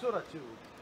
sorativo